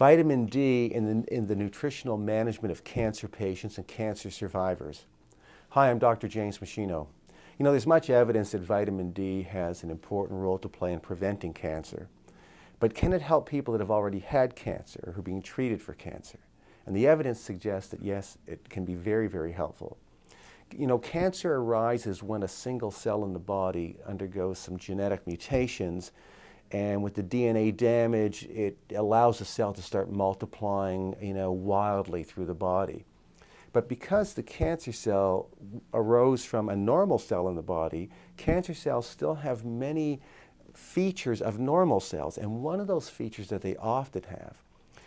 vitamin D in the, in the nutritional management of cancer patients and cancer survivors. Hi, I'm Dr. James Meschino. You know, there's much evidence that vitamin D has an important role to play in preventing cancer. But can it help people that have already had cancer or who are being treated for cancer? And the evidence suggests that yes, it can be very, very helpful. You know, cancer arises when a single cell in the body undergoes some genetic mutations and with the DNA damage, it allows the cell to start multiplying, you know, wildly through the body. But because the cancer cell arose from a normal cell in the body, cancer cells still have many features of normal cells. And one of those features that they often have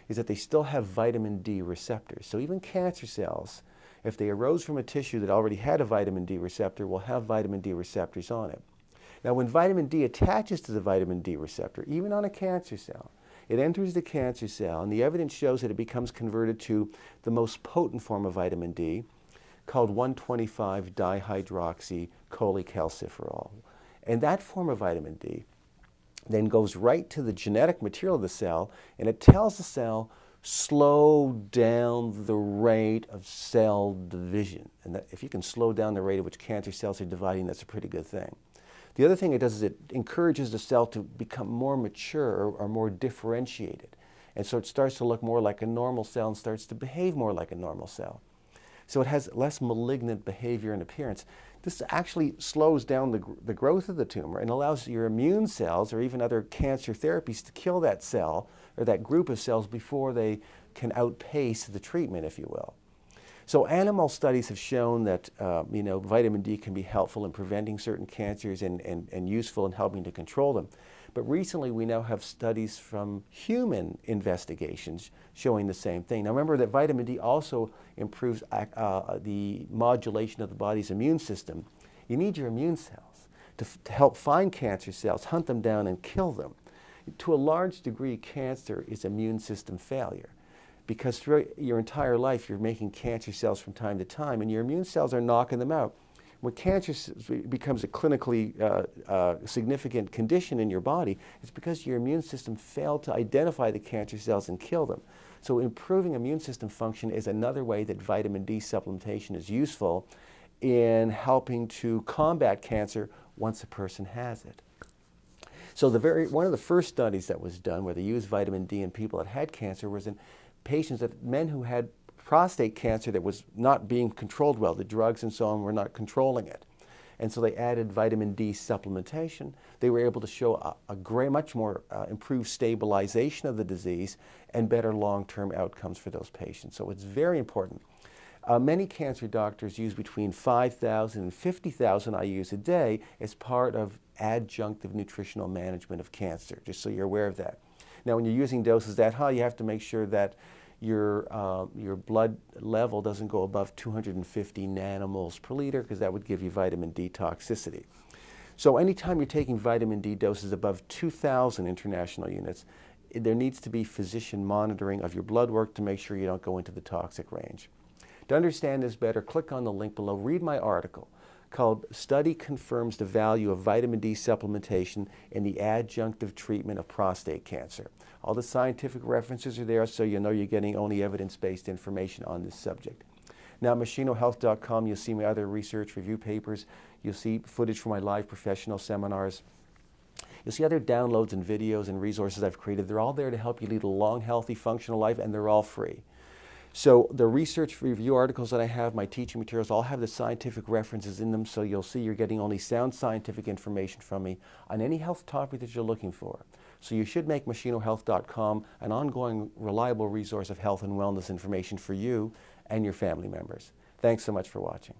is that they still have vitamin D receptors. So even cancer cells, if they arose from a tissue that already had a vitamin D receptor, will have vitamin D receptors on it. Now, when vitamin D attaches to the vitamin D receptor, even on a cancer cell, it enters the cancer cell, and the evidence shows that it becomes converted to the most potent form of vitamin D, called 125 dihydroxy cholecalciferol. And that form of vitamin D then goes right to the genetic material of the cell, and it tells the cell, slow down the rate of cell division. And that, if you can slow down the rate at which cancer cells are dividing, that's a pretty good thing. The other thing it does is it encourages the cell to become more mature or, or, more differentiated. And so it starts to look more like a normal cell and starts to behave more like a normal cell. So it has less malignant behavior and appearance. This actually slows down the, the growth of the tumor and allows your immune cells or even other cancer therapies to kill that cell or that group of cells before they can outpace the treatment, if you will. So animal studies have shown that uh, you know, vitamin D can be helpful in preventing certain cancers and, and, and useful in helping to control them. But recently we now have studies from human investigations showing the same thing. Now remember that vitamin D also improves uh, the modulation of the body's immune system. You need your immune cells to, to help find cancer cells, hunt them down and kill them. To a large degree, cancer is immune system failure because throughout your entire life you're making cancer cells from time to time and your immune cells are knocking them out. When cancer becomes a clinically uh, uh, significant condition in your body, it's because your immune system failed to identify the cancer cells and kill them. So improving immune system function is another way that vitamin D supplementation is useful in helping to combat cancer once a person has it. So the very, one of the first studies that was done where they used vitamin D in people that had cancer was in patients, that men who had prostate cancer that was not being controlled well. The drugs and so on were not controlling it. And so they added vitamin D supplementation. They were able to show a, a great, much more uh, improved stabilization of the disease and better long-term outcomes for those patients. So it's very important. Uh, many cancer doctors use between 5,000 and 50,000 IUs a day as part of adjunctive nutritional management of cancer, just so you're aware of that. Now, when you're using doses that high, you have to make sure that your, uh, your blood level doesn't go above 250 nanomoles per liter because that would give you vitamin D toxicity. So anytime you're taking vitamin D doses above 2,000 international units, there needs to be physician monitoring of your blood work to make sure you don't go into the toxic range. To understand this better, click on the link below, read my article called Study Confirms the Value of Vitamin D Supplementation in the Adjunctive Treatment of Prostate Cancer. All the scientific references are there so you know you're getting only evidence-based information on this subject. Now, meschinohealth.com, you'll see my other research review papers. You'll see footage from my live professional seminars. You'll see other downloads and videos and resources I've created. They're all there to help you lead a long, healthy, functional life, and they're all free. So the research review articles that I have, my teaching materials, all have the scientific references in them, so you'll see you're getting only sound scientific information from me on any health topic that you're looking for. So you should make meschinohealth.com an ongoing, reliable resource of health and wellness information for you and your family members. Thanks so much for watching.